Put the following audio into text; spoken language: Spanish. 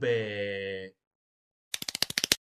be